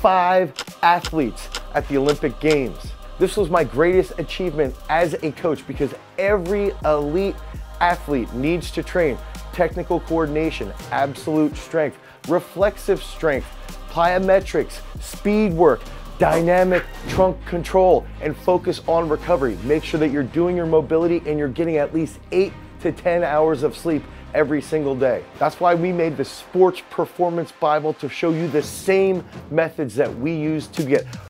five athletes at the Olympic Games. This was my greatest achievement as a coach because every elite athlete needs to train technical coordination, absolute strength, reflexive strength, plyometrics, speed work, dynamic trunk control, and focus on recovery. Make sure that you're doing your mobility and you're getting at least eight to 10 hours of sleep every single day. That's why we made the Sports Performance Bible to show you the same methods that we use to get